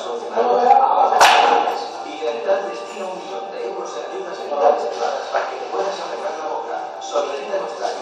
asociados y Dental destina un millón de euros en ayudas dentales privadas para que te puedas arreglar la boca. Solicita nuestra